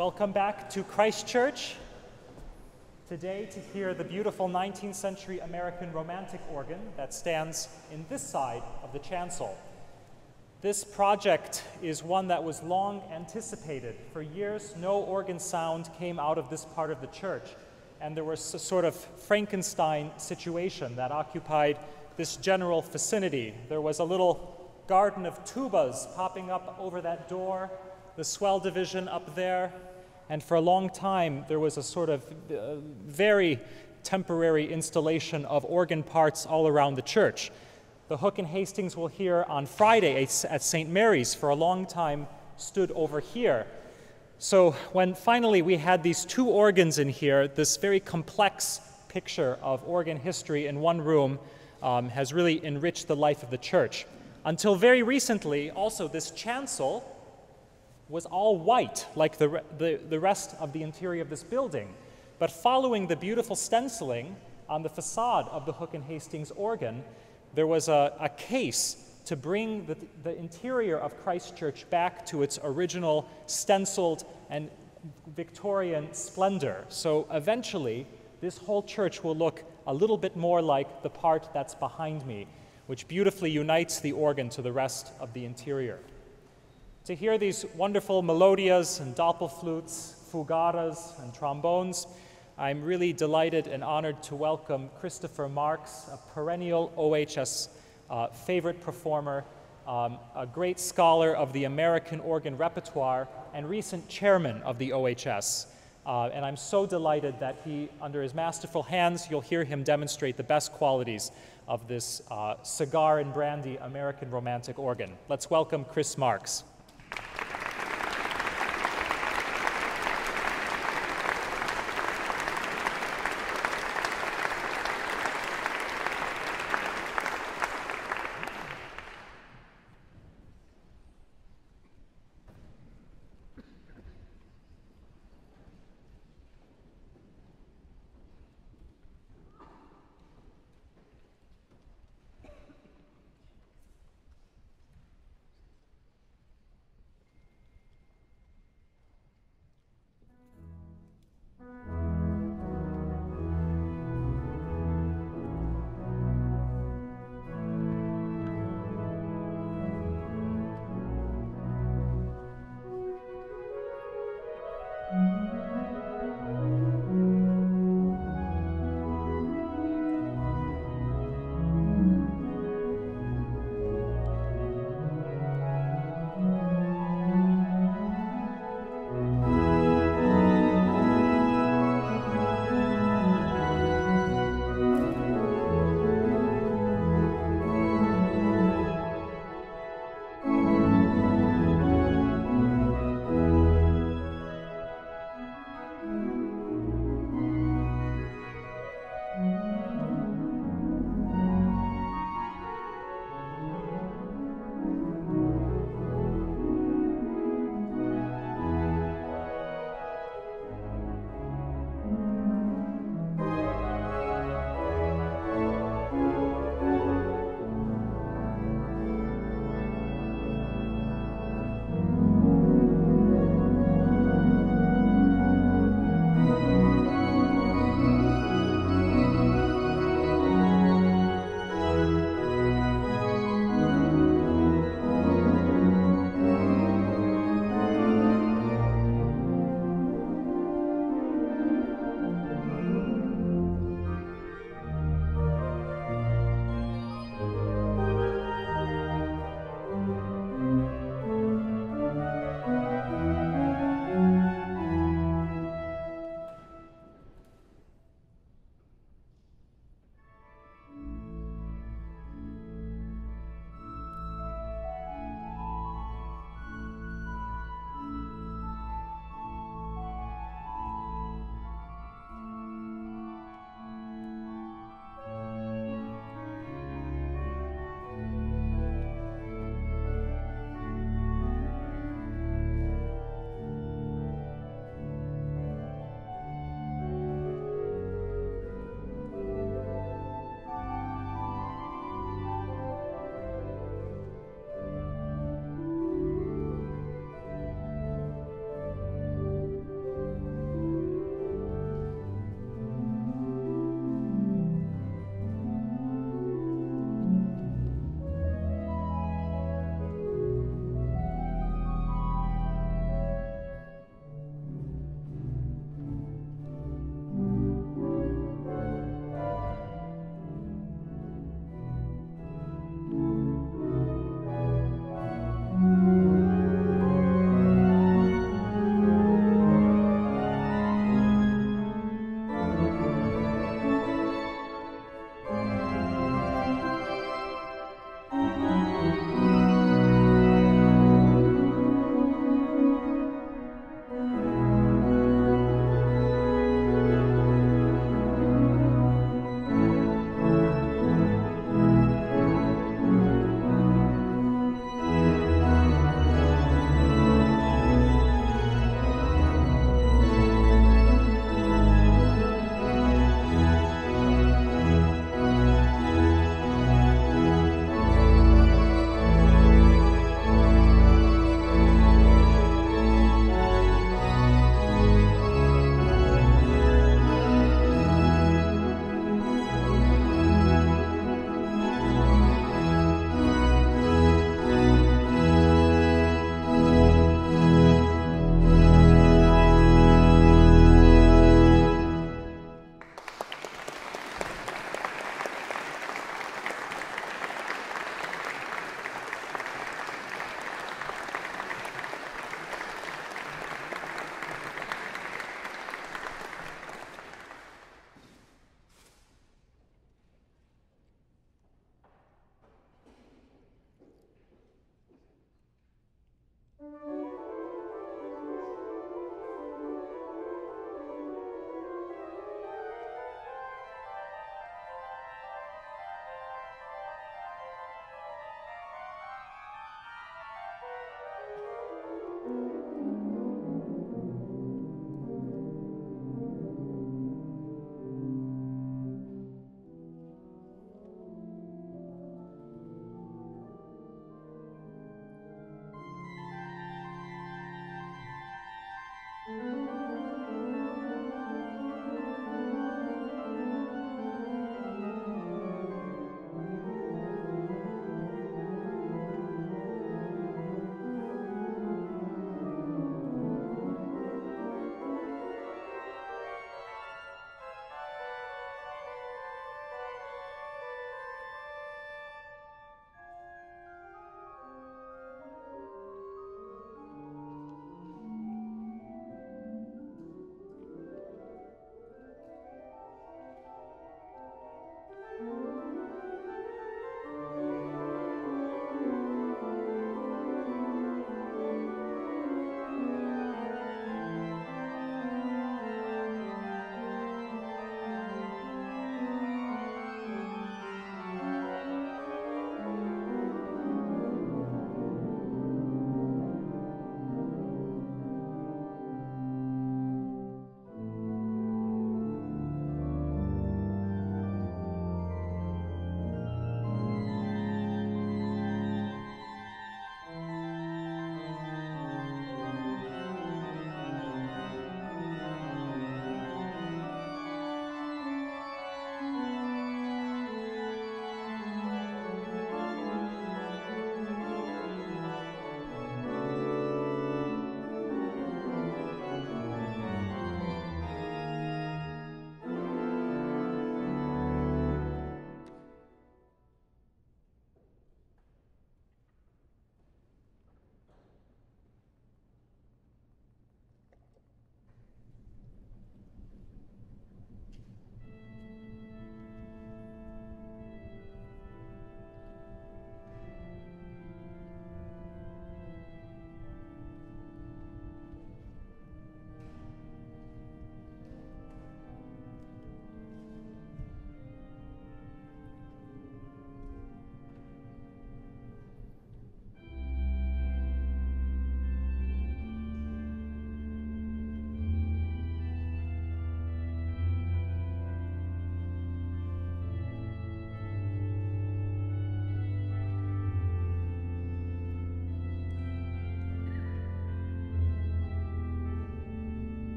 Welcome back to Christ Church. Today, to hear the beautiful 19th century American Romantic organ that stands in this side of the chancel. This project is one that was long anticipated. For years, no organ sound came out of this part of the church, and there was a sort of Frankenstein situation that occupied this general vicinity. There was a little garden of tubas popping up over that door, the swell division up there, and for a long time there was a sort of uh, very temporary installation of organ parts all around the church. The Hook and Hastings will hear on Friday at St. Mary's for a long time stood over here. So when finally we had these two organs in here, this very complex picture of organ history in one room um, has really enriched the life of the church. Until very recently, also, this chancel was all white, like the, the, the rest of the interior of this building. But following the beautiful stenciling on the facade of the Hook and Hastings organ, there was a, a case to bring the, the interior of Christ Church back to its original stenciled and Victorian splendor. So eventually, this whole church will look a little bit more like the part that's behind me, which beautifully unites the organ to the rest of the interior. To hear these wonderful melodias and doppelflutes, fugaras, and trombones, I'm really delighted and honored to welcome Christopher Marks, a perennial OHS uh, favorite performer, um, a great scholar of the American organ repertoire, and recent chairman of the OHS. Uh, and I'm so delighted that he, under his masterful hands, you'll hear him demonstrate the best qualities of this uh, cigar and brandy American romantic organ. Let's welcome Chris Marks.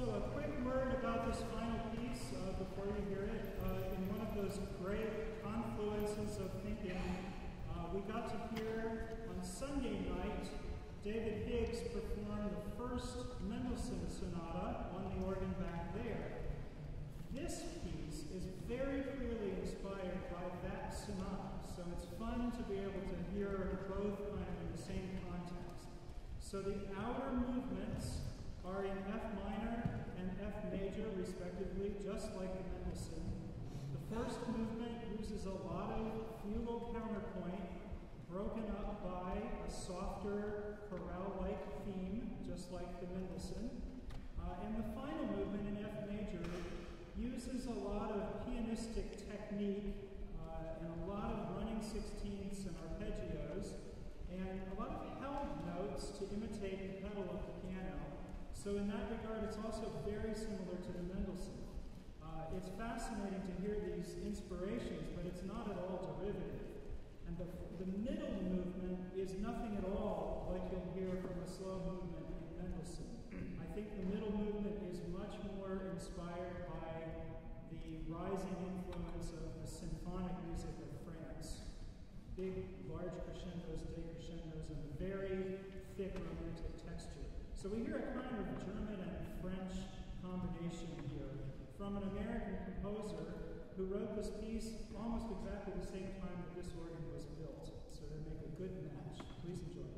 So a quick word about this final piece uh, before you hear it. Uh, in one of those great confluences of thinking, uh, we got to hear on Sunday night David Higgs perform the first Mendelssohn Sonata on the organ back there. This piece is very clearly inspired by that sonata, so it's fun to be able to hear both kind of in the same context. So the outer movements are in F minor and F major, respectively, just like the Mendelssohn. The first movement uses a lot of fugal counterpoint, broken up by a softer chorale-like theme, just like the Mendelssohn. Uh, and the final movement in F major uses a lot of pianistic technique uh, and a lot of running sixteenths and arpeggios, and a lot of held notes to imitate the pedal of. So in that regard, it's also very similar to the Mendelssohn. Uh, it's fascinating to hear these inspirations, but it's not at all derivative. And the, the middle movement is nothing at all like you'll hear from a slow movement in Mendelssohn. I think the middle movement is much more inspired by the rising influence of the symphonic music of France. Big, large crescendos, decrescendos, and very thick. So we hear a kind of German and French combination here from an American composer who wrote this piece almost exactly the same time that this organ was built. So they make a good match. Please enjoy.